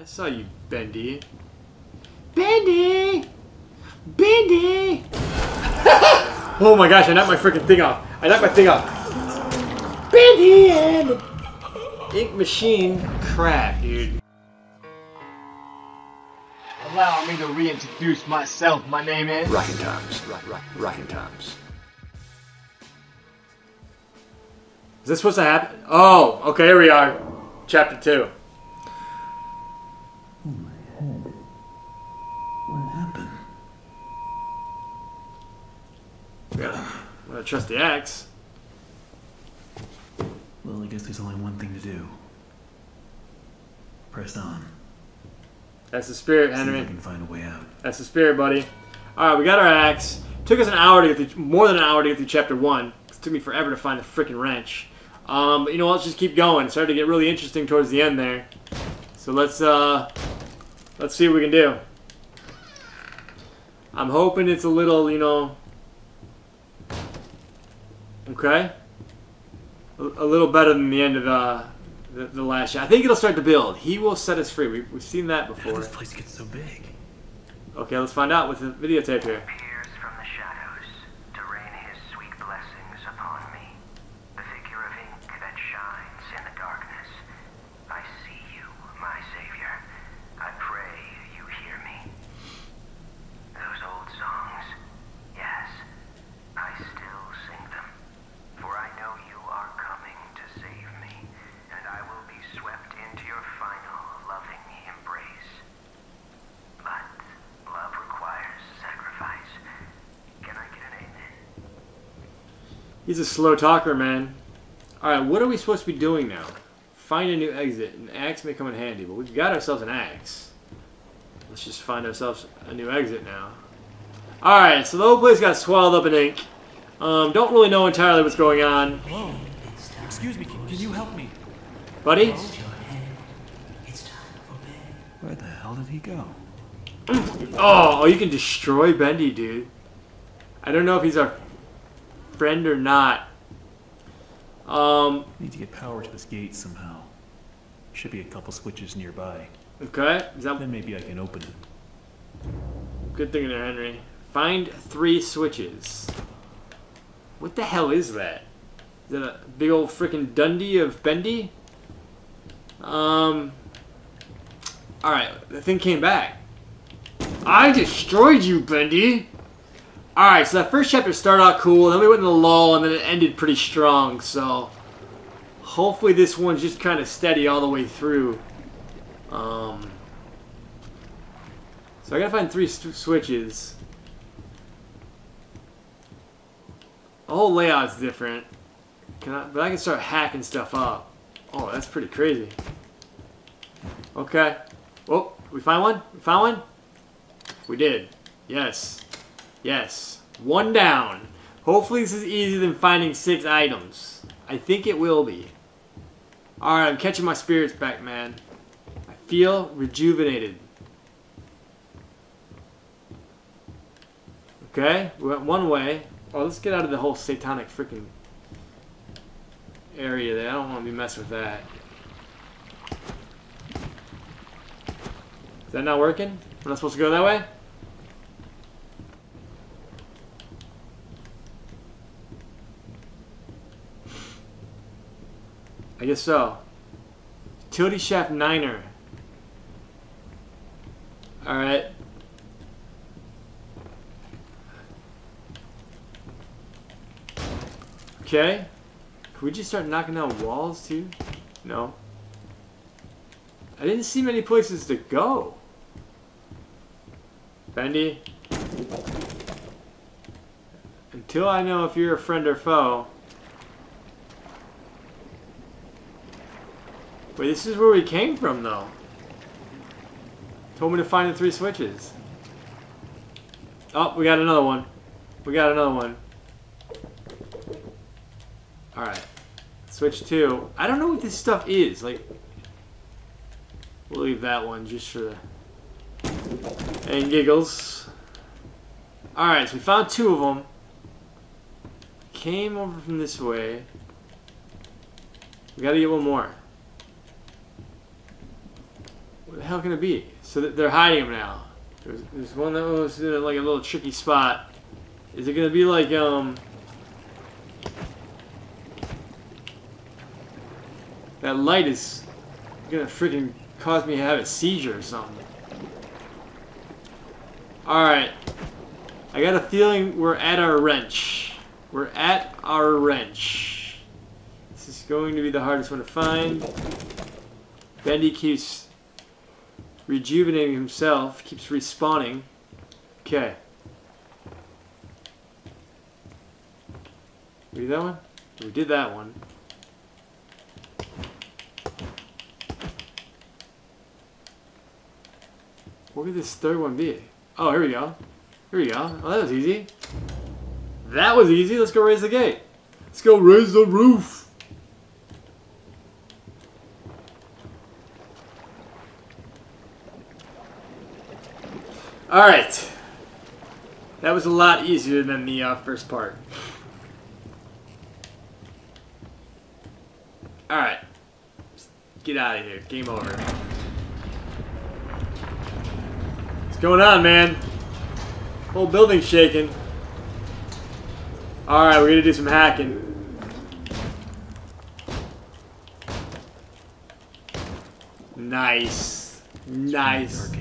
I saw you, Bendy. Bendy! Bendy! oh my gosh, I knocked my freaking thing off. I knocked my thing off. Bendy and the ink machine crap, dude. Allow me to reintroduce myself. My name is. Rockin' Times. Rock, rock, Rockin' Times. Is this supposed to happen? Oh, okay, here we are. Chapter 2. Yeah. I'm gonna trust the axe. Well, I guess there's only one thing to do. Press on. That's the spirit, See if I can find a way out. That's the spirit, buddy. Alright, we got our axe. Took us an hour to get through, more than an hour to get through chapter 1. It took me forever to find the freaking wrench. Um, but you know what, let's just keep going. It started to get really interesting towards the end there. So let's, uh, let's see what we can do. I'm hoping it's a little, you know, okay? A, a little better than the end of uh, the, the last shot. I think it'll start to build. He will set us free. We, we've seen that How before. this place get so big? Okay, let's find out with the videotape here. appears from the shadows to rain his sweet blessings upon me. The figure of ink that shines in the darkness. I see you, my savior. I pray you hear me. Those old songs, yes, I still sing them. For I know you are coming to save me, and I will be swept into your final loving embrace. But love requires sacrifice. Can I get an amen? He's a slow talker, man. Alright, what are we supposed to be doing now? Find a new exit. An axe may come in handy, but we've got ourselves an axe. Let's just find ourselves a new exit now. Alright, so the whole place got swallowed up in ink. Um, don't really know entirely what's going on. Hello? Excuse me, can, can you help me? Buddy? Where the hell did he go? Oh, oh, you can destroy Bendy, dude. I don't know if he's our friend or not. Um, Need to get power to this gate somehow. Should be a couple switches nearby. okay. Is that Then maybe I can open it. Good thing there, Henry. Find three switches. What the hell is that? Is that a big old freaking Dundee of Bendy? Um. Alright, the thing came back. I destroyed you, Bendy! Alright, so that first chapter started out cool, then we went in the lull, and then it ended pretty strong, so. Hopefully this one's just kind of steady all the way through. Um. So I gotta find three switches. The whole layout's different. I, but I can start hacking stuff up. Oh, that's pretty crazy. Okay. Oh, we find one? We found one? We did. Yes. Yes. One down. Hopefully this is easier than finding six items. I think it will be. Alright, I'm catching my spirits back, man. I feel rejuvenated. Okay, we went one way. Oh, let's get out of the whole satanic freaking area there. I don't want to be messing with that. Is that not working? We're not supposed to go that way? I guess so. Utility shaft niner. Alright. Okay. Can we just start knocking down walls too? No. I didn't see many places to go. Bendy. Until I know if you're a friend or foe. Wait, this is where we came from though. Told me to find the three switches. Oh, we got another one. We got another one. Alright. Switch two. I don't know what this stuff is. Like, we'll leave that one just for the and giggles. Alright, so we found two of them. Came over from this way. We gotta get one more. What the hell can it be? So they're hiding him now. There's, there's one that was in like a little tricky spot. Is it gonna be like um? That light is gonna freaking cause me to have a seizure or something. Alright. I got a feeling we're at our wrench. We're at our wrench. This is going to be the hardest one to find. Bendy keeps rejuvenating himself, keeps respawning. Okay. We did that one? We did that one. What could this third one be? Oh, here we go. Here we go. Oh, that was easy. That was easy. Let's go raise the gate. Let's go raise the roof. All right. That was a lot easier than the uh, first part. All right. Get out of here. Game over. What's going on, man? Whole building's shaking. Alright, we're gonna do some hacking. Nice. Nice.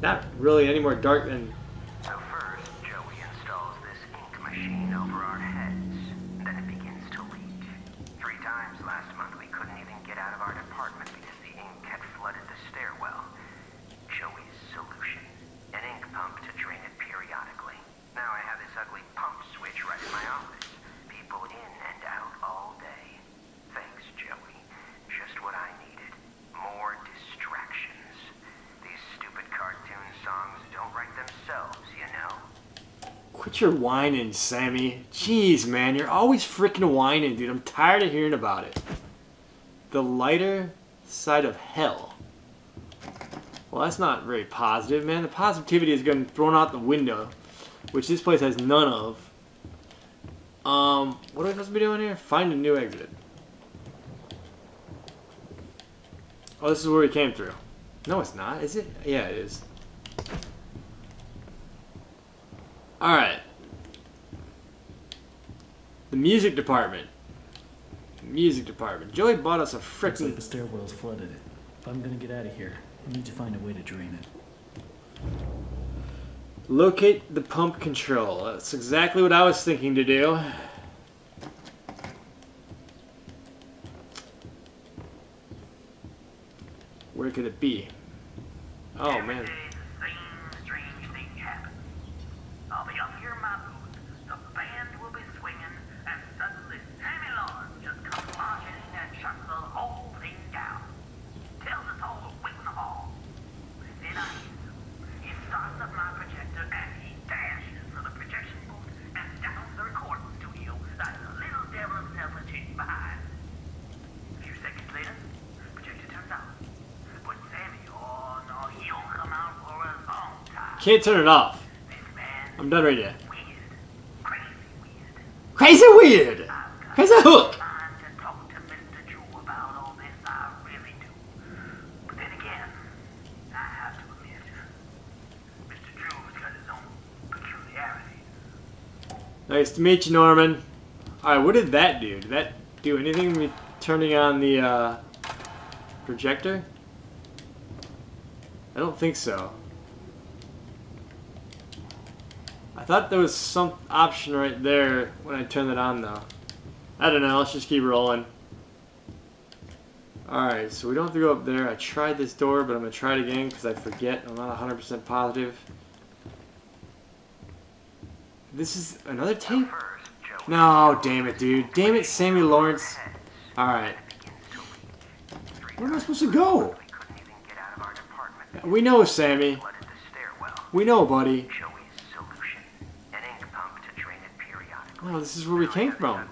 Not really any more dark than. So first, Joey installs this ink machine over our heads. Then it begins to leak. Three times last month we couldn't even get out of our department because the ink had flooded the stairwell. Joey's solution. An ink pump to drain it periodically. Now I have this ugly pump switch right in my office. People in and out all day. Thanks, Joey. Just what I needed. More distractions. These stupid cartoon songs don't write themselves, you know? Quit your whining, Sammy. Jeez, man, you're always freaking whining, dude. I'm tired of hearing about it. The lighter side of hell. Well, that's not very positive, man. The positivity is getting thrown out the window, which this place has none of. Um, what are we supposed to be doing here? Find a new exit. Oh, this is where we came through. No, it's not. Is it? Yeah, it is. Alright. The music department. Music department. Joey bought us a Looks like frickin' the stairwell's flooded. If I'm gonna get out of here, I need to find a way to drain it. Locate the pump control. That's exactly what I was thinking to do. Where could it be? Oh man. Same strange thing happens. I'll be up here in my booth, the band will be swinging, and suddenly Sammy Lawrence just comes marching in and shuts the whole thing down. Tells us all to wait in the hall. Then I hear him. He starts up my projector and he dashes for the projection booth and down to the recording studio like the little devil himself was chasing behind. A few seconds later, projector turns off. But Sammy, oh no, he'll come out for a long time. Can't turn it off. I'm done right here. Crazy weird. Crazy hook! Trying to talk to Mr. Drew about all this, I really do. But then again, I have to admit, Mr. Drew's got his own peculiarities. Nice to meet you, Norman. Alright, what did that do? Did that do anything with turning on the uh, projector? I don't think so. I thought there was some option right there when I turned it on, though. I don't know, let's just keep rolling. Alright, so we don't have to go up there. I tried this door, but I'm going to try it again because I forget. I'm not 100% positive. This is another tape? No, damn it, dude. Damn it, Sammy Lawrence. Alright. Where am I supposed to go? we know, Sammy. We know, buddy. Wow, this is where we came from.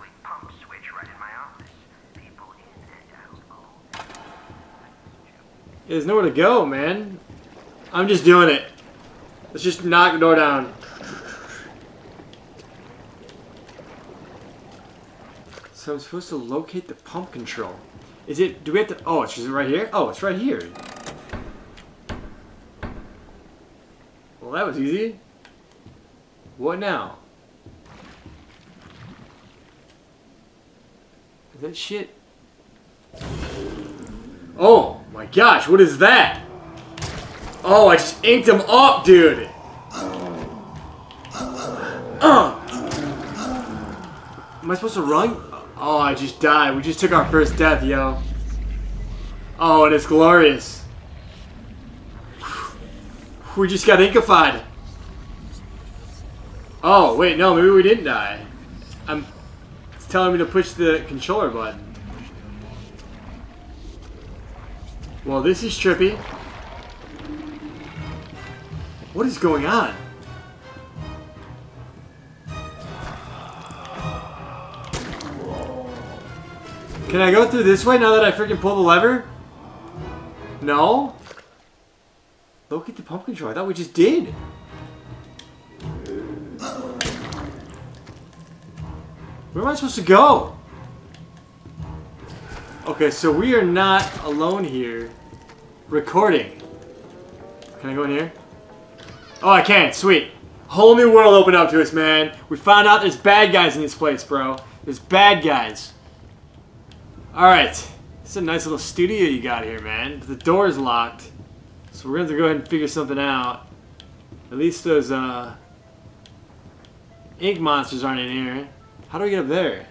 There's nowhere to go, man. I'm just doing it. Let's just knock the door down. So I'm supposed to locate the pump control. Is it, do we have to, oh, it's just right here? Oh, it's right here. Well, that was easy. What now? That shit? Oh my gosh, what is that? Oh, I just inked him up, dude. Uh. Am I supposed to run? Oh, I just died. We just took our first death, yo. Oh, and it's glorious. We just got inkified. Oh, wait, no, maybe we didn't die. I'm it's telling me to push the controller button. Well, this is trippy. What is going on? Can I go through this way now that I freaking pull the lever? No? Locate the pump control. I thought we just did. Where am I supposed to go? Okay, so we are not alone here. Recording. Can I go in here? Oh, I can. Sweet. Whole new world opened up to us, man. We found out there's bad guys in this place, bro. There's bad guys. Alright. It's a nice little studio you got here, man. But the door is locked. So we're going to go ahead and figure something out. At least those, uh... Ink monsters aren't in here. How do I get up there?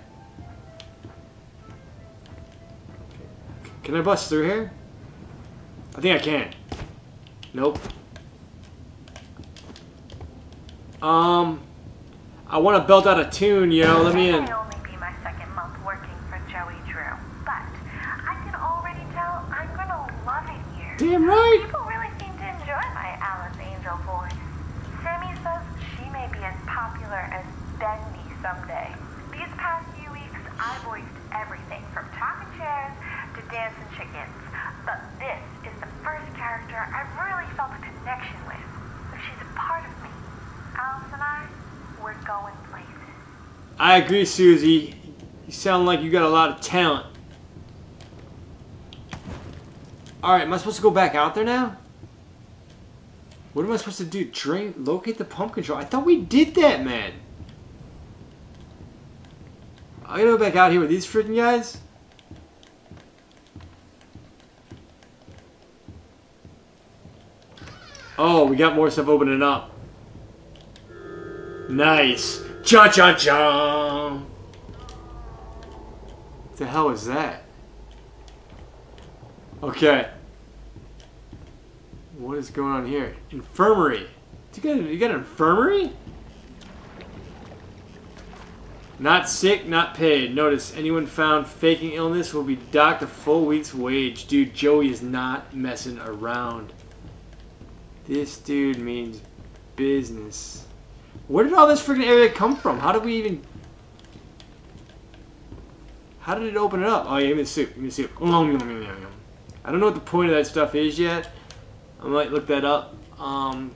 Can I bust through here? I think I can. Nope. Um... I want to belt out a tune, yo. Let me in. Only be my second month working for Joey Drew, but I can already tell I'm gonna love it here. Damn right. People really seem to enjoy my Alice Angel voice. Sammy says she may be as popular as Bendy someday. These past few weeks, I voiced everything from talking chairs to dancing chickens, but this is the first character I've really felt a connection with. So she's a part of me. Alice and I, we're going places. I agree, Susie. You sound like you got a lot of talent. Alright, am I supposed to go back out there now? What am I supposed to do? Drain, locate the pump control. I thought we did that, man. I gotta go back out here with these freaking guys? Oh, we got more stuff opening up. Nice. Cha cha cha. What the hell is that? Okay. What is going on here? Infirmary. You got, you got an infirmary? Not sick, not paid. Notice anyone found faking illness will be docked a full week's wage. Dude, Joey is not messing around. This dude means business. Where did all this freaking area come from? How did we even... How did it open it up? Oh, yeah, give me the soup. Give me the soup. Mm, mm, mm, I don't know what the point of that stuff is yet. I might look that up um,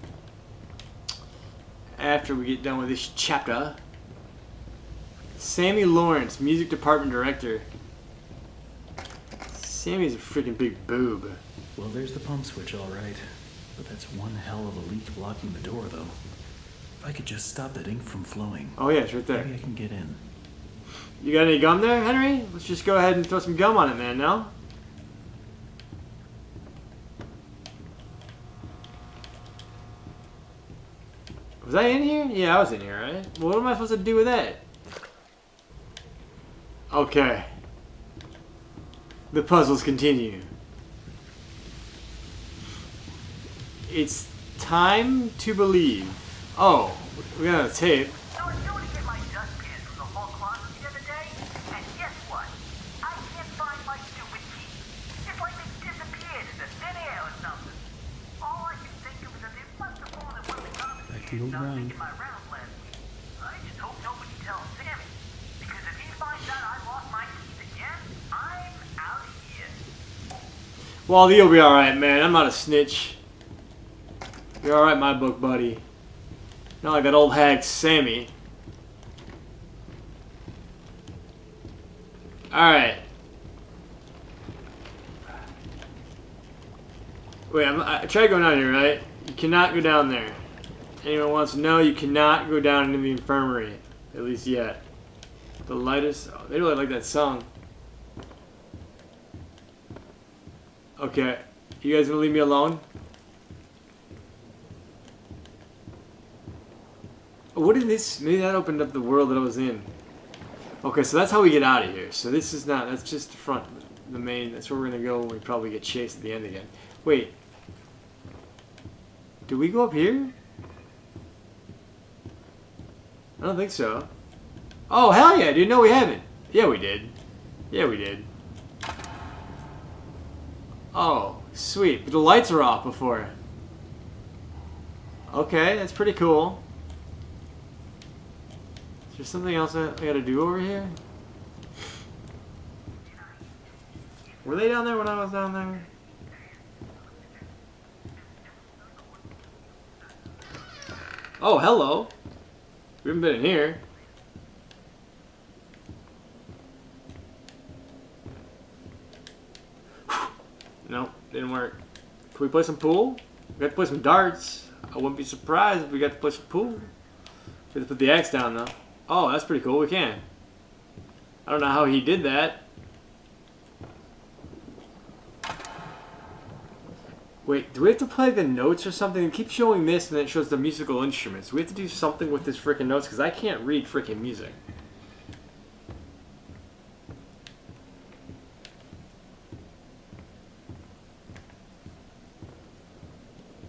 after we get done with this chapter. Sammy Lawrence, music department director. Sammy's a freaking big boob. Well, there's the pump switch, all right. But that's one hell of a leak blocking the door, though. If I could just stop that ink from flowing, Oh yeah, it's right there. maybe I can get in. You got any gum there, Henry? Let's just go ahead and throw some gum on it, man, now. Was I in here? Yeah, I was in here, right? Well, what am I supposed to do with that? Okay. The puzzles continue. It's time to believe. Oh, we got a tape. So I going to get my dustpan from the hall closet the other day, and guess what? I can't find my stupid key. It's like they disappeared into thin air or something. All I can think of is that they must have fallen in one of the garbage Back to the old I was ground. my rounds last week. I just hope nobody tells Sammy, because if he finds out I lost my keys again, I'm out of here. Well, you'll be alright, man. I'm not a snitch. You're alright, my book buddy. Not like that old hag Sammy. Alright. Wait, I'm, I tried going down here, right? You cannot go down there. anyone wants to know, you cannot go down into the infirmary. At least yet. The lightest. Oh, they really like that song. Okay. You guys gonna leave me alone? What did this? Maybe that opened up the world that I was in. Okay, so that's how we get out of here. So this is not. That's just the front, the main. That's where we're gonna go when we probably get chased at the end again. Wait. Do we go up here? I don't think so. Oh hell yeah, dude! No, we haven't. Yeah, we did. Yeah, we did. Oh, sweet. But the lights are off before. Okay, that's pretty cool. There something else I, I gotta do over here? Were they down there when I was down there? Oh, hello. We haven't been in here. Nope, didn't work. Can we play some pool? We got to play some darts. I wouldn't be surprised if we got to play some pool. We have to put the axe down though. Oh, that's pretty cool. We can. I don't know how he did that. Wait, do we have to play the notes or something? It keeps showing this and then it shows the musical instruments. We have to do something with this freaking notes because I can't read freaking music.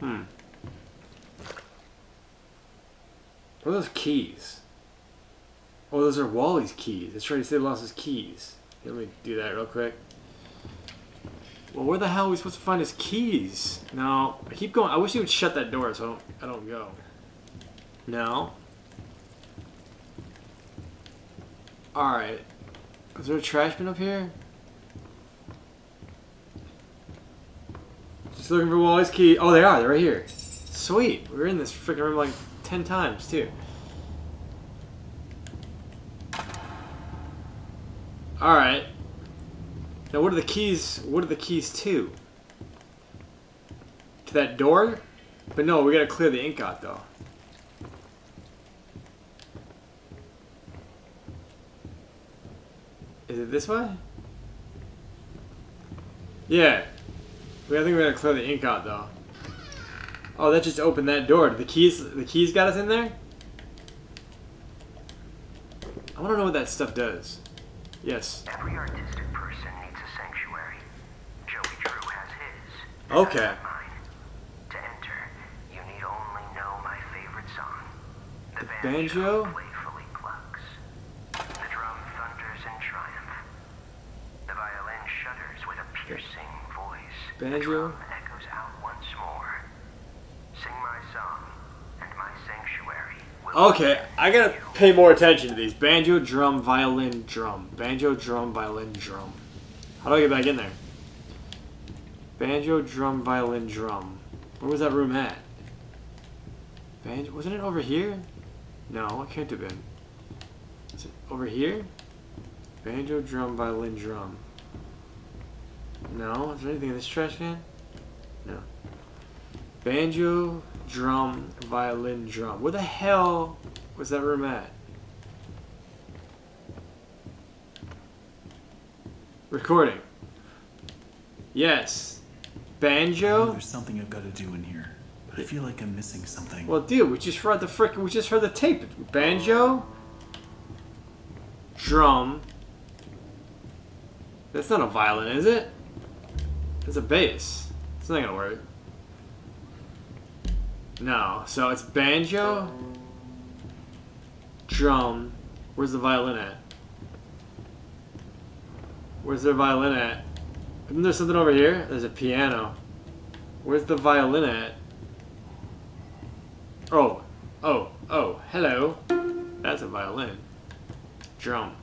Hmm. What are those keys? Oh, those are Wally's keys. That's right, he said he lost his keys. Let me do that real quick. Well, where the hell are we supposed to find his keys? No, I keep going. I wish he would shut that door so I don't, I don't go. No. Alright. Is there a trash bin up here? Just looking for Wally's key. Oh, they are. They're right here. Sweet. We were in this freaking room like 10 times, too. Alright. Now, what are the keys? What are the keys to? To that door? But no, we gotta clear the ink out, though. Is it this way? Yeah. We I think we gotta clear the ink out, though. Oh, that just opened that door. The keys, the keys got us in there. I want to know what that stuff does. Yes. Every artistic person needs a sanctuary. Joey Drew has his. Okay. Mine. To enter, you need only know my favorite song. The, banjo? playfully clucks. The drum thunders in triumph. The violin shudders with a piercing voice. The Banjo? drum echoes out once more. Sing my song, and my sanctuary will Okay, I gotta pay more attention to these. Banjo, drum, violin, drum. Banjo, drum, violin, drum. How do I get back in there? Banjo, drum, violin, drum. Where was that room at? Banjo, wasn't it over here? No, it can't have been. Is it over here? Banjo, drum, violin, drum. No, is there anything in this trash can? No. Banjo, drum, violin, drum. Where the hell was that room at? Recording. Yes. Banjo? there's something I've got to do in here, but I feel like I'm missing something. Well, dude, we just heard the frickin' we just heard the tape. Banjo, drum. That's not a violin, is it? It's a bass. It's not gonna work. No, so it's banjo, drum. Where's the violin at? Where's their violin at? Isn't there something over here? There's a piano. Where's the violin at? Oh, oh, oh, hello. That's a violin. Drum.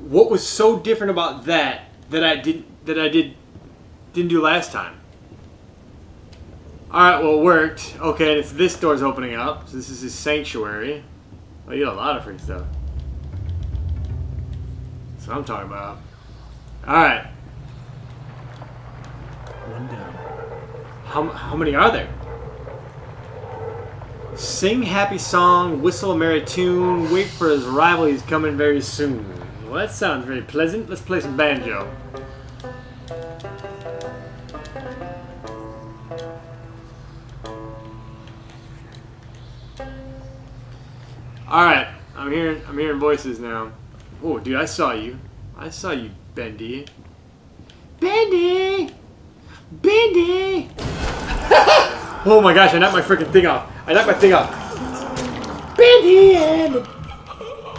What was so different about that that I didn't that I did didn't do last time? All right, well, it worked. Okay, and it's this door's opening up. So this is his sanctuary. Oh, you got a lot of free stuff. That's what I'm talking about. All right, One down. how how many are there? Sing happy song, whistle a merry tune, wait for his arrival, he's coming very soon. Well, that sounds very pleasant. Let's play some banjo. Alright, I'm hearing I'm hearing voices now. Oh dude, I saw you. I saw you, Bendy. Bendy! Bendy! oh my gosh, I knocked my freaking thing off. I knocked my thing off. Bendy and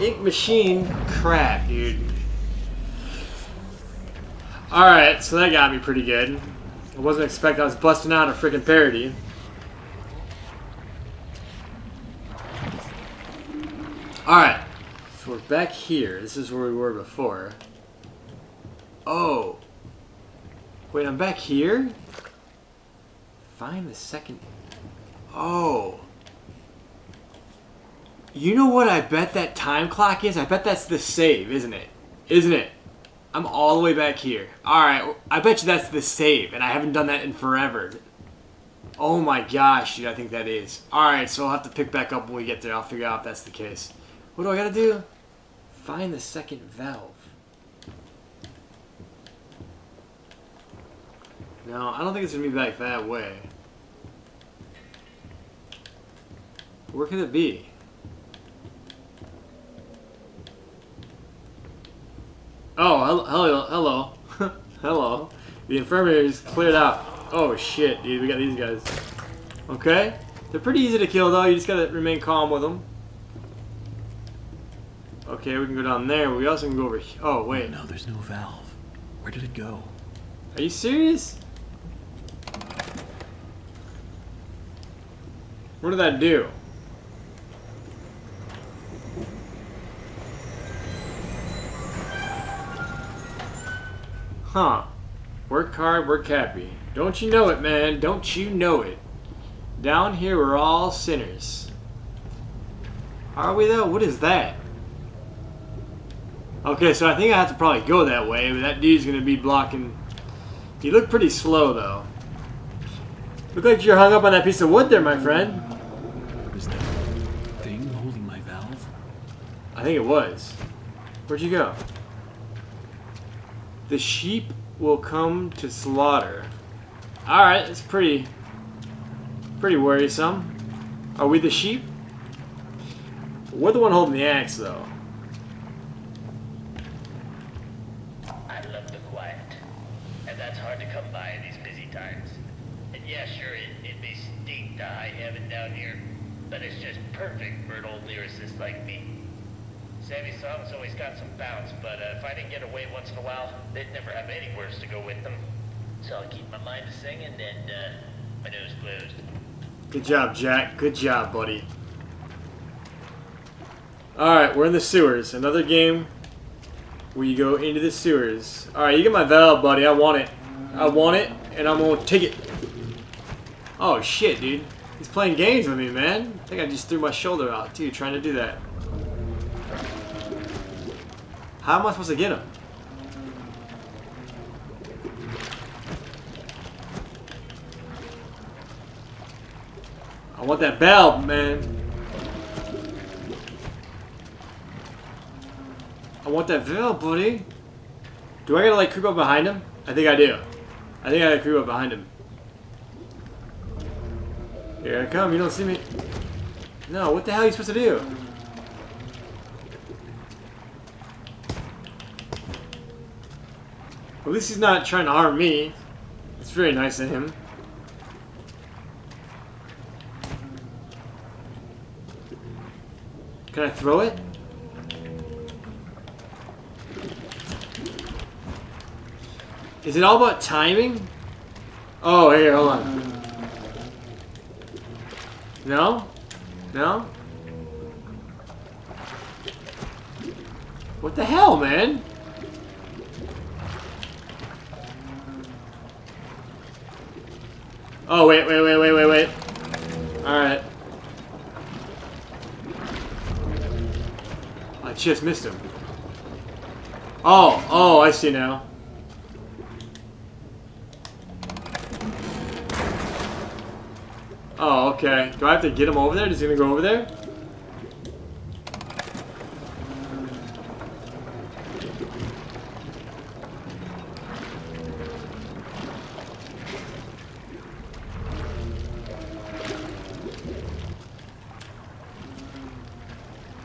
Ink Machine crap, dude. Alright, so that got me pretty good. I wasn't expecting I was busting out a freaking parody. Alright. So we're back here. This is where we were before. Oh. Wait, I'm back here? Find the second... Oh. You know what I bet that time clock is? I bet that's the save, isn't it? Isn't it? I'm all the way back here. Alright, I bet you that's the save, and I haven't done that in forever. Oh my gosh, dude, I think that is. Alright, so I'll have to pick back up when we get there. I'll figure out if that's the case. What do I gotta do? Find the second valve. No, I don't think it's gonna be back that way. Where could it be? Oh, hello, hello, hello. The infirmary's cleared out. Oh shit, dude, we got these guys. Okay, they're pretty easy to kill though. You just gotta remain calm with them. Okay, we can go down there. We also can go over. here. Oh wait, No, there's no valve. Where did it go? are you serious? What did that do? Huh. Work hard, work happy. Don't you know it, man? Don't you know it? Down here, we're all sinners. Are we, though? What is that? Okay, so I think I have to probably go that way, but that dude's gonna be blocking. You look pretty slow, though. Look like you're hung up on that piece of wood there, my friend. Was that thing holding my valve? I think it was. Where'd you go? The sheep will come to slaughter. Alright, it's pretty pretty worrisome. Are we the sheep? We're the one holding the axe though. But it's just perfect for an old lyricist like me. Sammy's songs always got some bounce, but uh, if I didn't get away once in a while, they'd never have any words to go with them. So I'll keep my mind to singing and uh, my nose closed. Good job, Jack. Good job, buddy. Alright, we're in the sewers. Another game where you go into the sewers. Alright, you get my valve, buddy. I want it. I want it, and I'm gonna take it. Oh, shit, dude. He's playing games with me, man. I think I just threw my shoulder out, too, trying to do that. How am I supposed to get him? I want that valve, man. I want that valve, buddy. Do I gotta like creep up behind him? I think I do. I think I gotta creep up behind him. Here I come, you don't see me. No, what the hell are you supposed to do? At least he's not trying to harm me. It's very nice of him. Can I throw it? Is it all about timing? Oh, here, hold on. No? No? What the hell, man? Oh, wait, wait, wait, wait, wait, wait. Alright. I just missed him. Oh, oh, I see now. Okay. Do I have to get him over there? Is he gonna go over there?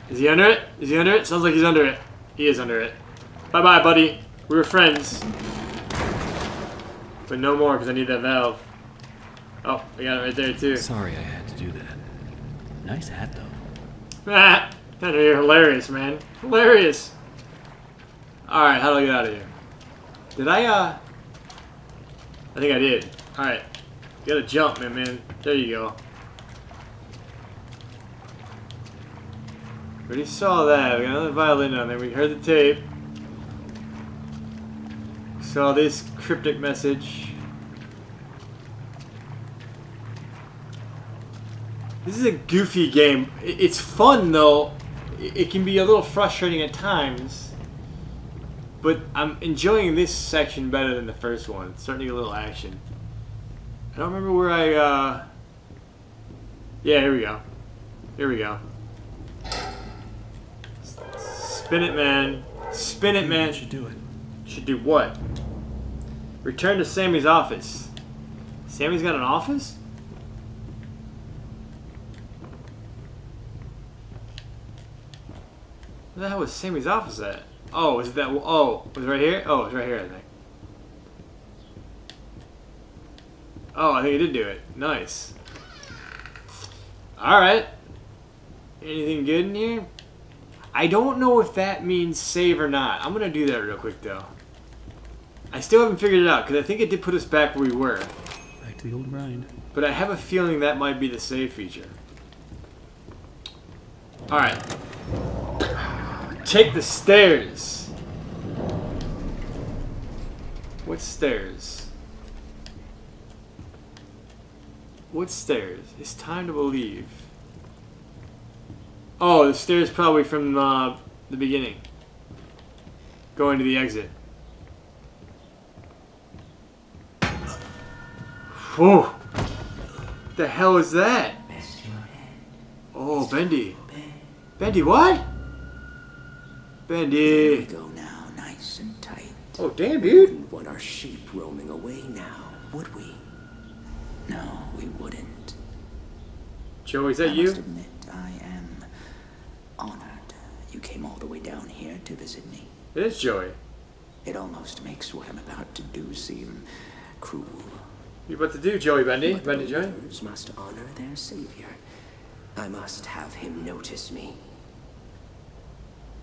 Is he under it? Is he under it? Sounds like he's under it. He is under it. Bye bye, buddy. We were friends. But no more because I need that valve. I got it right there too. Sorry I had to do that. Nice hat, though. Ah, Henry, you're hilarious, man. Hilarious. Alright, how do I get out of here? Did I, uh... I think I did. Alright. You gotta jump, man, man. There you go. Already saw that. We got another violin on there. We heard the tape. Saw this cryptic message. This is a goofy game. It's fun though. It can be a little frustrating at times. But I'm enjoying this section better than the first one. It's starting to get a little action. I don't remember where I, uh... Yeah, here we go. Here we go. Spin it, man. Spin it, man. should do it. Should do what? Return to Sammy's office. Sammy's got an office? Where the hell was Sammy's office at? Oh, is that? Oh, was it right here? Oh, it's right here, I think. Oh, I think he did do it. Nice. Alright. Anything good in here? I don't know if that means save or not. I'm gonna do that real quick though. I still haven't figured it out because I think it did put us back where we were, Back to the old grind. but I have a feeling that might be the save feature. All right, take the stairs. What stairs? What stairs? It's time to believe. Oh, the stairs probably from uh, the beginning. Going to the exit. Whew. The hell is that? Oh, Bendy. Bendy, what? Bendy. go now, nice and tight. Oh, damn, dude. Wouldn't want our sheep roaming away now, would we? No, we wouldn't. Joey, is I that you? must admit, I am honored you came all the way down here to visit me. It is Joey. It almost makes what I'm about to do seem cruel. You about to do, Joey Bendy? But Bendy Joey? must honor their savior. I must have him notice me.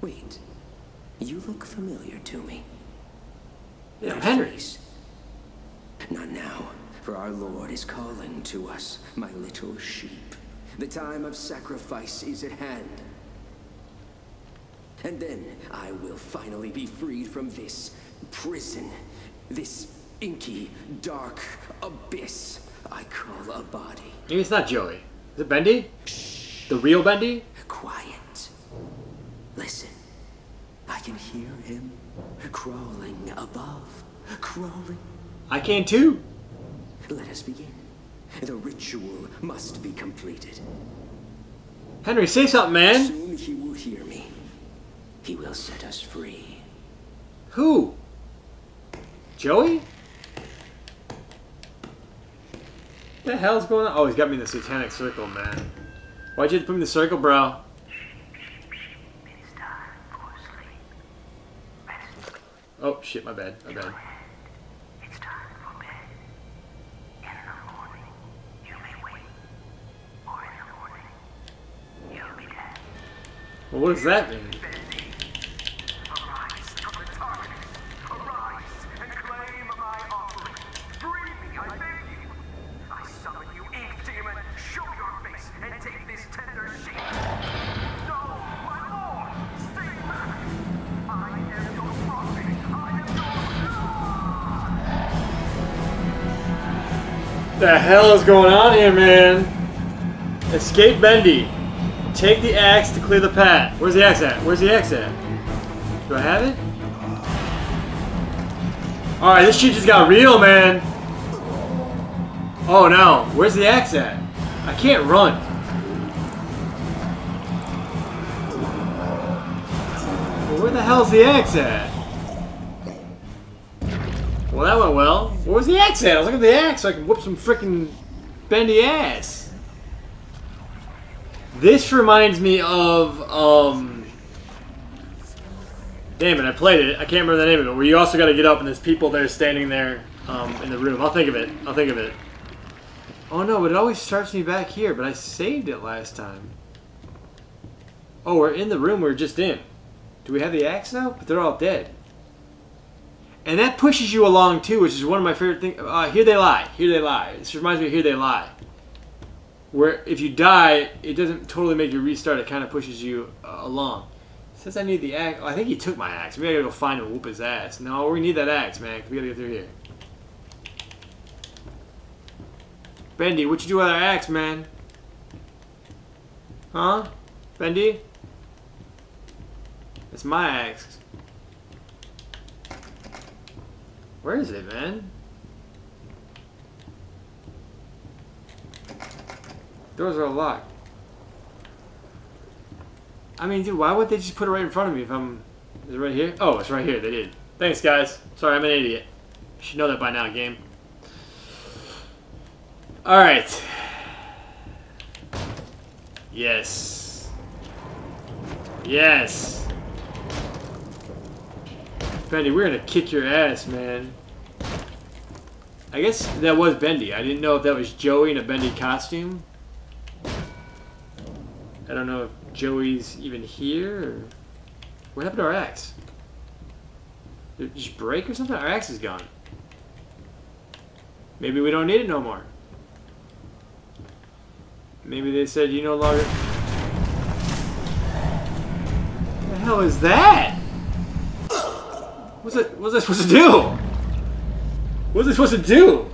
Wait, you look familiar to me. You're Henry. Not now, for our Lord is calling to us, my little sheep. The time of sacrifice is at hand. And then I will finally be freed from this prison, this inky, dark abyss I call a body. Maybe it's not Joey. Is it Bendy? The real Bendy? Quiet. Listen. I can hear him crawling above. Crawling. I can too. Let us begin. The ritual must be completed. Henry, say something, man. Soon he will hear me. He will set us free. Who? Joey? What the hell's going on? Oh, he's got me in the satanic circle, man. Why'd you have to put me in the circle, bro? It's time for sleep. Rest. Oh, shit, my bad. My bad. It's time for bed. In the morning, you may wake. Or in the morning, you'll be dead. Well, what does that mean? What the hell is going on here, man? Escape Bendy. Take the axe to clear the path. Where's the axe at? Where's the axe at? Do I have it? Alright, this shit just got real, man. Oh no. Where's the axe at? I can't run. Where the hell's the axe at? Well, that went well. Where was the axe at? I was looking at the axe so I can whoop some freaking bendy ass. This reminds me of, um... Damn it, I played it. I can't remember the name of it. Where you also got to get up and there's people there standing there um, in the room. I'll think of it. I'll think of it. Oh no, but it always starts me back here. But I saved it last time. Oh, we're in the room we are just in. Do we have the axe now? But they're all dead. And that pushes you along too, which is one of my favorite things. Uh, here they lie. Here they lie. This reminds me of Here They Lie. Where if you die, it doesn't totally make you restart. It kind of pushes you uh, along. Since I need the axe. Oh, I think he took my axe. We gotta go find him and whoop his ass. No, we need that axe, man. We gotta get through here. Bendy, what you do with our axe, man? Huh? Bendy? It's my axe. Where is it, man? Doors are locked. I mean, dude, why would they just put it right in front of me if I'm... Is it right here? Oh, it's right here. They did. Thanks, guys. Sorry, I'm an idiot. You should know that by now, game. Alright. Yes. Yes. Bendy, we're gonna kick your ass, man. I guess that was Bendy. I didn't know if that was Joey in a Bendy costume. I don't know if Joey's even here, or... What happened to our axe? Did it just break or something? Our axe is gone. Maybe we don't need it no more. Maybe they said you no longer... What the hell is that? What's it? What's I supposed to do? What's I supposed to do?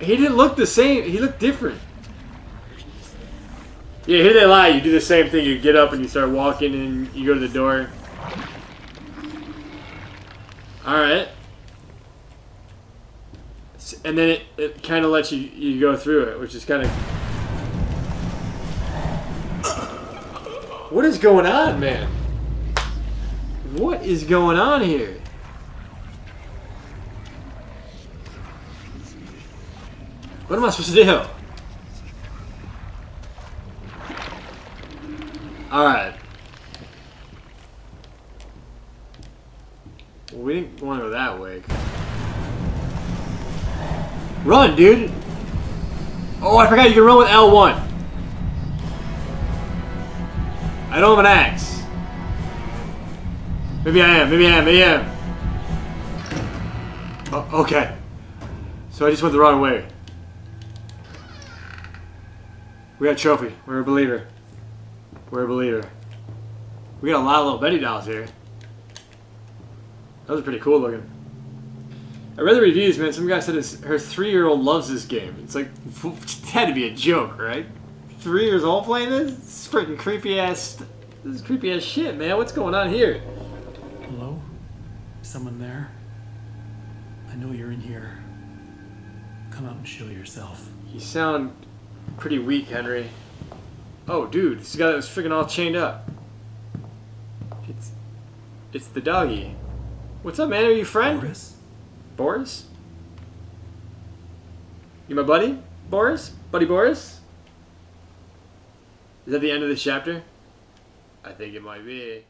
He didn't look the same. He looked different. Yeah, here they lie. You do the same thing. You get up and you start walking and you go to the door. Alright. And then it, it kind of lets you, you go through it, which is kind of... What is going on, man? What is going on here? What am I supposed to do? Alright. Well, we didn't want to go that way. Run, dude! Oh, I forgot you can run with L1. I don't have an axe. Maybe I am, maybe I am, maybe I am. Oh, okay. So I just went the wrong way. We got a trophy. We're a believer. We're a believer. We got a lot of little Betty dolls here. Those are pretty cool looking. I read the reviews, man. Some guy said his, her three-year-old loves this game. It's like, it had to be a joke, right? Three years old playing this? This is freaking creepy ass. This is creepy ass shit, man. What's going on here? Someone there? I know you're in here. Come out and show yourself. You sound pretty weak, Henry. Oh, dude, this guy that was freaking all chained up. It's, it's the doggy. What's up, man? Are you friend? Boris? Boris? You my buddy? Boris? Buddy Boris? Is that the end of this chapter? I think it might be.